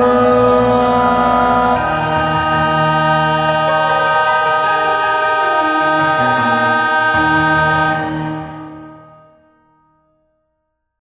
Bye.